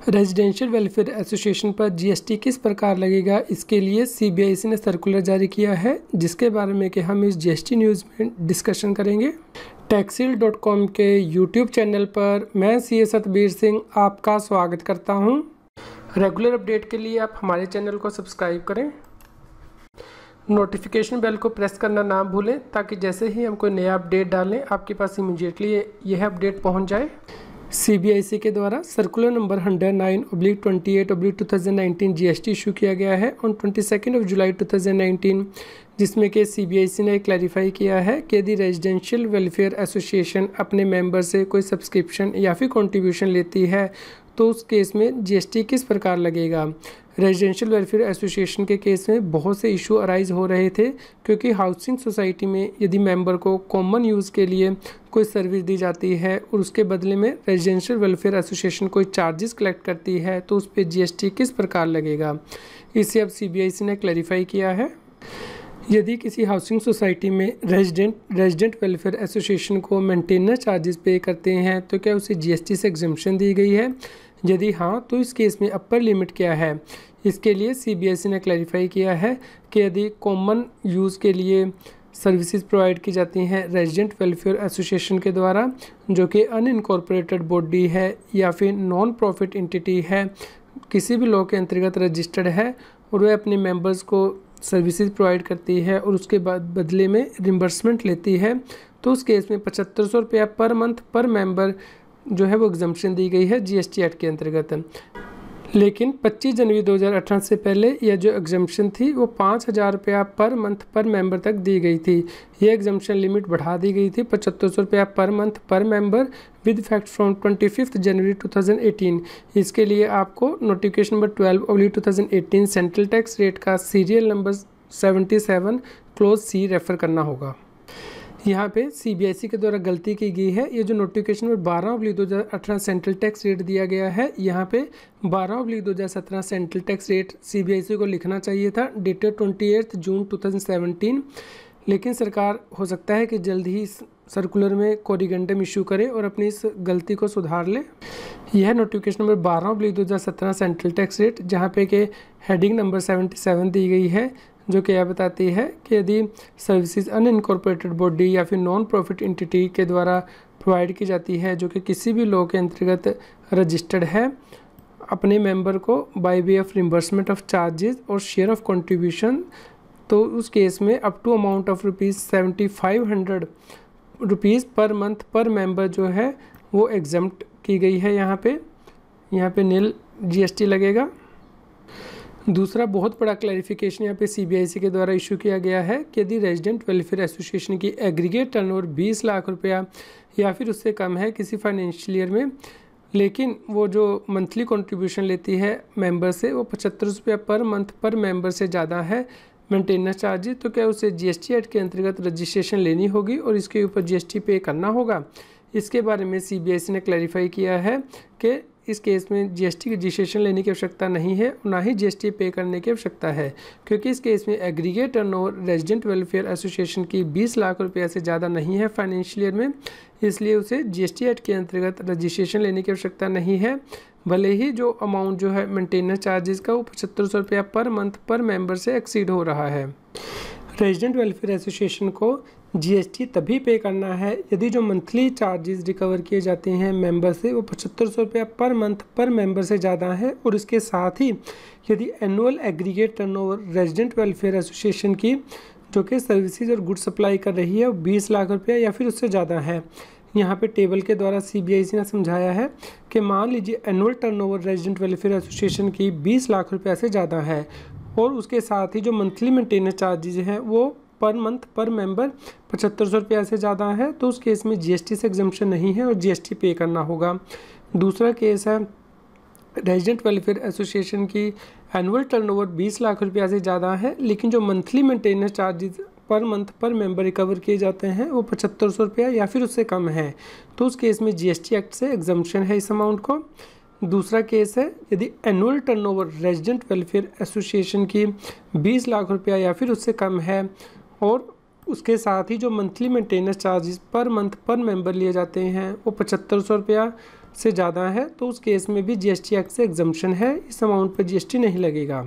Residential welfare association पर GST किस प्रकार लगेगा, इसके लिए सीबीआईसी ने सर्कुलर जारी किया है, जिसके बारे में कि हम इस जीएसटी न्यूज़ में डिस्कशन करेंगे। टैक्सील डॉट कॉम के यूट्यूब चैनल पर मैं सी एस सतबीर सिंह आपका स्वागत करता हूँ। रेगुलर अपडेट के लिए आप हमारे चैनल को सब्सक्राइब करें। नोटिफिकेशन बेल को प्रेस करना ना भूलें, ताकि जैसे ही हम कोई नया अपडेट डालें, आपके पास इमीडिएटली यह अपडेट पहुँच जाए। सीबीआईसी के द्वारा circular number hundred nine oblique twenty eight oblique two thousand nineteen G S T issue किया गया है on twenty second of July two thousand nineteen जिसमें कि सीबीआईसी ने क्लैरिफाई किया है कि यदि रेजिडेंशियल वेलफेयर एसोसिएशन अपने मेंबर से कोई सब्सक्रिप्शन या फिर कॉन्ट्रीब्यूशन लेती है तो उस केस में जीएसटी किस प्रकार लगेगा? रेजिडेंशियल वेलफेयर एसोसिएशन के केस में बहुत से इशू अराइज हो रहे थे, क्योंकि हाउसिंग सोसाइटी में यदि मेंबर को कॉमन यूज़ के लिए कोई सर्विस दी जाती है और उसके बदले में रेजिडेंशियल वेलफेयर एसोसिएशन कोई चार्जेस कलेक्ट करती है तो उस पर जीएसटी किस प्रकार लगेगा? इसे अब सीबीआईसी ने क्लैरिफाई किया है। यदि किसी हाउसिंग सोसाइटी में रेजिडेंट रेजिडेंट वेलफेयर एसोसिएशन को मेंटेनेंस चार्जेस पे करते हैं तो क्या उसे जीएसटी से एग्जामेशन दी गई है? यदि हाँ तो इस केस में अपर लिमिट क्या है? इसके लिए सीबीएसई ने क्लैरिफाई किया है कि यदि कॉमन यूज़ के लिए सर्विसेज़ प्रोवाइड की जाती हैं रेजिडेंट वेलफेयर एसोसिएशन के द्वारा, जो कि अनइनकॉर्पोरेटेड बॉडी है या फिर नॉन प्रॉफिट इंटिटी है, किसी भी लॉ के अंतर्गत रजिस्टर्ड है और वह अपने मेंबर्स को सर्विसेज़ प्रोवाइड करती है और उसके बाद बदले में रिम्बर्समेंट लेती है तो उस केस में पचहत्तर सौ रुपया पर मंथ पर मेंबर जो है वो एग्जामेशन दी गई है जीएसटी एक्ट के अंतर्गत। लेकिन 25 जनवरी 2018 से पहले यह जो एग्जामेशन थी, वो पाँच हज़ार रुपया पर मंथ पर मेंबर तक दी गई थी। ये एग्जामेशन लिमिट बढ़ा दी गई थी पचहत्तर सौ रुपया per month per member with fact from twenty fifth January 2018 इसके लिए आपको नोटिफिकेशन नंबर ट्वेल्व ओवली टू सेंट्रल टैक्स रेट का serial number seventy seven clause C refer करना होगा। यहाँ पे सीबीएसई के द्वारा गलती की गई है। ये जो नोटिफिकेशन में बारह अबली दो हज़ार अठारह सेंट्रल टैक्स रेट दिया गया है, यहाँ पे बारह अबली दो हज़ार सत्रह सेंट्रल टैक्स रेट सीबीएसई को लिखना चाहिए था dated twenty eighth June two thousand seventeen लेकिन सरकार, हो सकता है कि जल्द ही सर्कुलर में कोरिगेंडम इशू करे और अपनी इस गलती को सुधार ले। यह नोटिफिकेशन नंबर बारह अबली दो हज़ार सत्रह सेंट्रल टैक्स रेट जहाँ पे के हेडिंग नंबर सेवेंटी सेवन दी गई है। जो कि यह बताती है कि यदि सर्विसेज़ अनइनकॉर्पोरेटेड बॉडी या फिर नॉन प्रॉफिट इंटिटी के द्वारा प्रोवाइड की जाती है, जो कि किसी भी लॉ के अंतर्गत रजिस्टर्ड है, अपने मेंबर को by way of reimbursement of charges और शेयर ऑफ़ कंट्रीब्यूशन तो उस केस में up to amount of rupees seventy five hundred rupees per month per member जो है, वो एग्जाम्प्ट की गई है यहाँ पे। यहाँ पे नील जीएसटी लगेगा। दूसरा बहुत बड़ा क्लैरिफिकेशन यहाँ पे सीबीआईसी के द्वारा इशू किया गया है कि यदि रेजिडेंट वेलफेयर एसोसिएशन की एग्रीगेट टर्नओवर 20 लाख रुपया या फिर उससे कम है किसी फाइनेंशियल ईयर में, लेकिन वो जो मंथली कंट्रीब्यूशन लेती है मेंबर से, वो पचहत्तर रुपया पर मंथ पर मेंबर से ज़्यादा है मेंटेनेंस चार्जेज तो क्या उसे जीएसटी एक्ट के अंतर्गत रजिस्ट्रेशन लेनी होगी और इसके ऊपर जीएसटी पे करना होगा? इसके बारे में सीबीएसई ने क्लैरिफाई किया है कि इस केस में जीएसटी की रजिस्ट्रेशन लेने की आवश्यकता नहीं है और ना ही जीएसटी पे करने की आवश्यकता है। क्योंकि इस केस में aggregate turnover resident welfare association की 20 लाख रुपये से ज़्यादा नहीं है फाइनेंशियल ईयर में, इसलिए उसे जीएसटी एक्ट के अंतर्गत रजिस्ट्रेशन लेने की आवश्यकता नहीं है। भले ही जो अमाउंट जो है मेंटेनेंस चार्जेस का वो पचहत्तर सौ रुपया पर मंथ पर मेंबर से एक्सीड हो रहा है। रेजिडेंट वेलफेयर एसोसिएशन को जीएसटी तभी पे करना है यदि जो मंथली चार्जेस रिकवर किए जाते हैं मेंबर से, वो पचहत्तर सौ रुपया पर मंथ पर मेंबर से ज़्यादा है और इसके साथ ही यदि annual aggregate turnover resident welfare association की, जो कि सर्विसेज़ और गुड सप्लाई कर रही है, वो बीस लाख रुपया या फिर उससे ज़्यादा है। यहाँ पे टेबल के द्वारा सीबीआईसी ने समझाया है कि मान लीजिए annual turnover resident welfare association की 20 लाख रुपया से ज़्यादा है और उसके साथ ही जो मंथली मेंटेनेंस चार्जेज हैं, वो पर मंथ पर मेंबर पचहत्तर सौ रुपया से ज़्यादा है तो उस केस में जीएसटी से एग्जम्पन नहीं है और जीएसटी पे करना होगा। दूसरा केस है रेजिडेंट वेलफेयर एसोसिएशन की एनुअल टर्नओवर 20 लाख रुपया से ज़्यादा है, लेकिन जो monthly maintenance charges per month per member recover किए जाते हैं, वो पचहत्तर सौ रुपया या फिर उससे कम है। तो उस केस में जीएसटी एक्ट से एग्जम्पन है इस अमाउंट को। दूसरा केस है, यदि annual turnover resident welfare association की 20 लाख रुपया या फिर उससे कम है और उसके साथ ही जो monthly maintenance charges per month per member लिए जाते हैं, वो पचहत्तर सौ रुपया से ज़्यादा है। तो उस केस में भी जीएसटी एक्ट से एग्जम्पन है, इस अमाउंट पर जीएसटी नहीं लगेगा।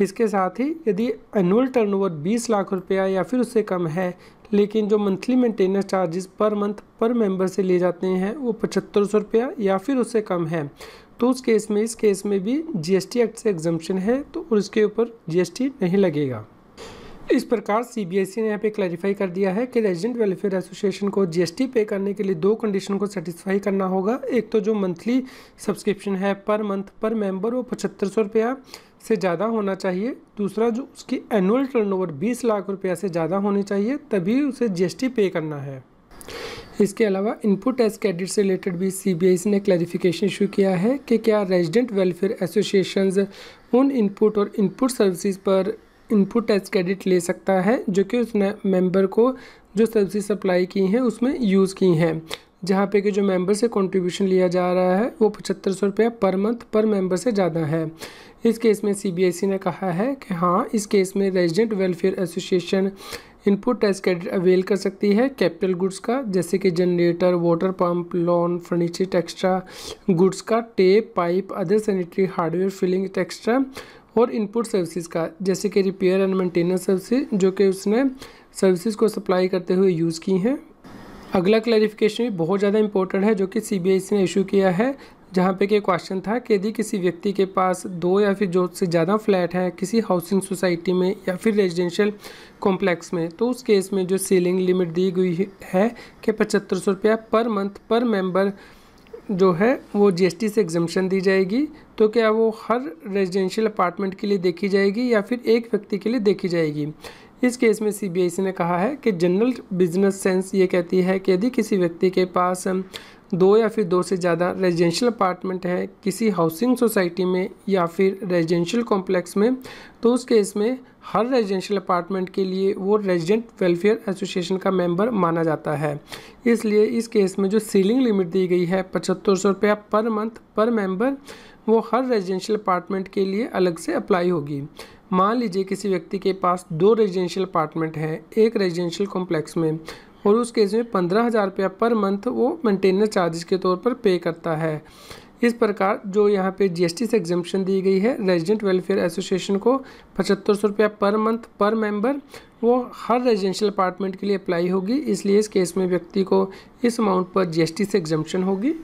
इसके साथ ही यदि एनुअल टर्नओवर 20 लाख रुपया या फिर उससे कम है, लेकिन जो monthly maintenance charges per month per member से लिए जाते हैं, वो पचहत्तर सौ रुपया या फिर उससे कम है। तो उस केस में, इस केस में भी जीएसटी एक्ट से एग्जम्पन है तो उसके ऊपर जीएसटी नहीं लगेगा। इस प्रकार सीबीएसई ने यहाँ पे क्लैरिफाई कर दिया है कि रेजिडेंट वेलफेयर एसोसिएशन को जीएसटी पे करने के लिए दो कंडीशन को सेटिस्फाई करना होगा। एक तो जो मंथली सब्सक्रिप्शन है पर मंथ पर मेंबर वो पचहत्तर सौ रुपया से ज़्यादा होना चाहिए। दूसरा, जो उसकी एनुअल टर्नओवर 20 लाख रुपया से ज़्यादा होनी चाहिए, तभी उसे जीएसटी पे करना है। इसके अलावा इनपुट टैक्स क्रेडिट से रिलेटेड भी सी ने क्लैरिफिकेशन इशू किया है कि क्या रेजिडेंट वेलफेयर एसोसिएशन उन इनपुट और इनपुट सर्विसेज़ पर इनपुट टैक्स क्रेडिट ले सकता है, जो कि उस मेंबर को जो सर्विसेज़ सप्लाई की हैं, उसमें यूज़ की हैं। जहाँ पे कि जो मेंबर से कंट्रीब्यूशन लिया जा रहा है, वो पचहत्तर सौ रुपया पर मंथ पर मेंबर से ज़्यादा है। इस केस में सीबीएसई ने कहा है कि हाँ इस केस में resident welfare association input tax credit avail कर सकती है कैपिटल गुड्स का, जैसे कि generator water pump lawn furniture टेक्स्ट्रा goods का tap pipe other sanitary hardware filling टेक्स्ट्रा और इनपुट सर्विसेज़ का, जैसे कि रिपेयर एंड मेंटेनेंस सर्विसेज़ जो कि उसने सर्विसेज़ को सप्लाई करते हुए यूज़ की हैं। अगला क्लैरिफिकेशन भी बहुत ज़्यादा इंपॉर्टेंट है, जो कि सीबीआईसी ने इशू किया है, जहाँ पे कि क्वेश्चन था कि यदि किसी व्यक्ति के पास दो या फिर जो से ज़्यादा फ्लैट हैं, किसी हाउसिंग सोसाइटी में या फिर रेजिडेंशियल कॉम्प्लेक्स में तो उस केस में जो सीलिंग लिमिट दी गई है कि पचहत्तर सौ रुपया पर मंथ पर मेंबर जो है, वो जीएसटी से एग्जामेशन दी जाएगी। तो क्या वो हर रेजिडेंशियल अपार्टमेंट के लिए देखी जाएगी या फिर एक व्यक्ति के लिए देखी जाएगी? इस केस में सी ने कहा है कि जनरल बिज़नेस सेंस ये कहती है कि यदि किसी व्यक्ति के पास, दो या फिर दो से ज़्यादा रेजिडेंशियल अपार्टमेंट है, किसी हाउसिंग सोसाइटी में या फिर रेजिडेंशियल कॉम्प्लेक्स में तो उस केस में हर रेजिडेंशियल अपार्टमेंट के लिए वो रेजिडेंट वेलफेयर एसोसिएशन का मेंबर माना जाता है। इसलिए इस केस में जो सीलिंग लिमिट दी गई है, पचहत्तर सौ रुपया पर मंथ पर मेंबर वो हर रेजिडेंशियल अपार्टमेंट के लिए अलग से अप्लाई होगी। मान लीजिए किसी व्यक्ति के पास दो रेजिडेंशियल अपार्टमेंट हैं, एक रेजिडेंशियल कॉम्प्लेक्स में, और उस केस में पंद्रह हज़ार रुपया पर मंथ वो मेंटेनेंस चार्जेस के तौर पर पे करता है। इस प्रकार जो यहाँ पे जीएसटी से एग्जामेशन दी गई है रेजिडेंट वेलफेयर एसोसिएशन को पचहत्तर सौ रुपया पर मंथ पर मेंबर वो हर रेजिडेंशियल अपार्टमेंट के लिए अप्लाई होगी। इसलिए इस केस में व्यक्ति को इस अमाउंट पर जीएसटी से एग्जामेशन होगी।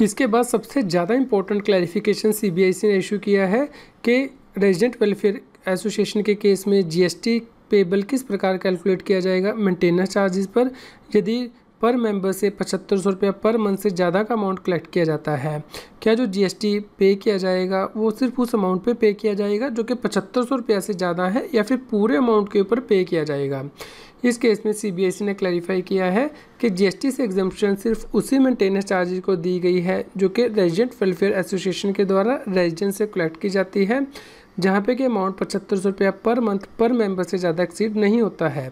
इसके बाद सबसे ज़्यादा इंपॉर्टेंट क्लैरिफिकेशन सीबीआईसी ने इशू किया है कि रेजिडेंट वेलफेयर एसोसिएशन के केस में जीएसटी पेबल किस प्रकार कैलकुलेट किया जाएगा? मेंटेनेंस चार्जेस पर। यदि पर मेंबर से पचहत्तर सौ रुपया पर मंथ से ज़्यादा का अमाउंट कलेक्ट किया जाता है। क्या जो जीएसटी पे किया जाएगा, वो सिर्फ़ उस अमाउंट पे पे किया जाएगा जो कि पचहत्तर सौ रुपया से ज़्यादा है या फिर पूरे अमाउंट के ऊपर पे किया जाएगा? इस केस में सीबीएसई ने क्लैरिफाई किया है कि जीएसटी से एग्जामेशन सिर्फ़ उसी मेंटेनेंस चार्जेस को दी गई है जो कि रेजिडेंट वेलफेयर एसोसिएशन के द्वारा रेजिडेंट से कलेक्ट की जाती है। जहाँ पे कि अमाउंट पचहत्तर सौ रुपया पर मंथ पर मेंबर से ज़्यादा एक्सीड नहीं होता है।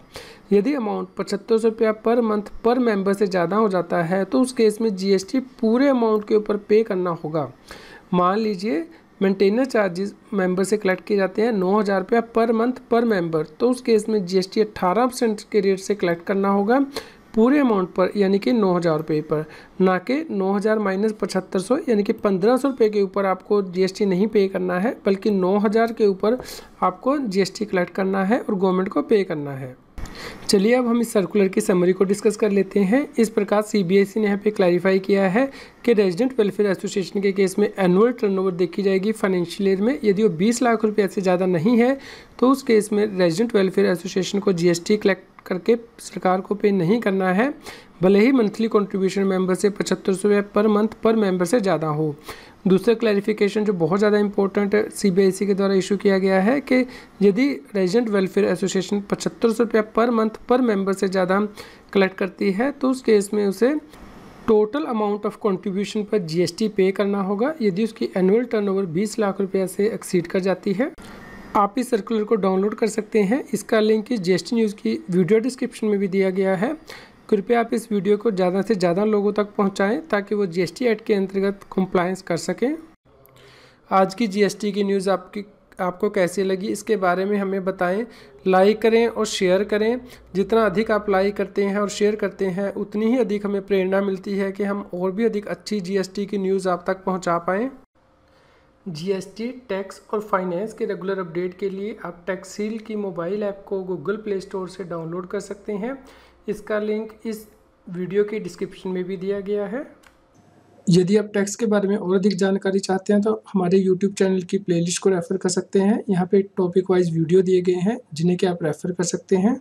यदि अमाउंट पचहत्तर सौ रुपया पर मंथ पर मेंबर से ज़्यादा हो जाता है तो उस केस में जीएसटी पूरे अमाउंट के ऊपर पे करना होगा। मान लीजिए मेंटेनेंस चार्जेस मेंबर से कलेक्ट किए जाते हैं नौ हज़ार रुपया पर मंथ पर मेंबर तो उस केस में जीएसटी अट्ठारह परसेंट के रेट से कलेक्ट करना होगा। पूरे अमाउंट पर, यानी कि नौ हज़ार रुपये पर, ना कि नौ हज़ार माइनस पचहत्तर सौ, यानी कि पंद्रह सौ रुपये के ऊपर आपको जीएसटी नहीं पे करना है, बल्कि नौ हज़ार के ऊपर आपको जीएसटी कलेक्ट करना है और गवर्नमेंट को पे करना है। चलिए अब हम इस सर्कुलर की समरी को डिस्कस कर लेते हैं। इस प्रकार सीबीएसई ने यहाँ पे क्लैरिफाई किया है कि रेजिडेंट वेलफेयर एसोसिएशन के केस में एनुअल टर्नओवर देखी जाएगी फाइनेंशियल ईयर में। यदि वो 20 लाख रुपये से ज़्यादा नहीं है तो उस केस में रेजिडेंट वेलफेयर एसोसिएशन को जीएसटी कलेक्ट करके सरकार को पे नहीं करना है। भले ही मंथली कंट्रीब्यूशन मेंबर से पचहत्तर सौ रुपये पर मंथ पर मेंबर से ज़्यादा हो। दूसरा क्लैरिफिकेशन जो बहुत ज़्यादा इंपॉर्टेंट है सी के द्वारा इशू किया गया है कि यदि रेजिडेंट वेलफेयर एसोसिएशन पचहत्तर सौ रुपया पर मंथ पर मेंबर से ज़्यादा कलेक्ट करती है तो उस केस में उसे टोटल अमाउंट ऑफ़ कंट्रीब्यूशन पर जीएसटी पे करना होगा। यदि उसकी एनुअल टर्नओवर 20 लाख रुपया से एक्सीड कर जाती है, आप इस सर्कुलर को डाउनलोड कर सकते हैं। इसका लिंक जीएसटी न्यूज़ की वीडियो डिस्क्रिप्शन में भी दिया गया है। कृपया आप इस वीडियो को ज़्यादा से ज़्यादा लोगों तक पहुँचाएँ ताकि वो जी एक्ट के अंतर्गत कंप्लायंस कर सकें। आज की जीएसटी की न्यूज़ आपकी, आपको कैसी लगी, इसके बारे में हमें बताएँ। लाइक करें और शेयर करें। जितना अधिक आप लाइक करते हैं और शेयर करते हैं, उतनी ही अधिक हमें प्रेरणा मिलती है कि हम और भी अधिक अच्छी जीएसटी की न्यूज़ आप तक पहुँचा पाएँ। जीएसटी टैक्स और फाइनेंस के रेगुलर अपडेट के लिए आप टैक्सील की मोबाइल ऐप को गूगल प्ले स्टोर से डाउनलोड कर सकते हैं। इसका लिंक इस वीडियो के डिस्क्रिप्शन में भी दिया गया है। यदि आप टैक्स के बारे में और अधिक जानकारी चाहते हैं तो हमारे यूट्यूब चैनल की प्लेलिस्ट को रेफ़र कर सकते हैं। यहाँ पे टॉपिक वाइज वीडियो दिए गए हैं, जिन्हें कि आप रेफ़र कर सकते हैं।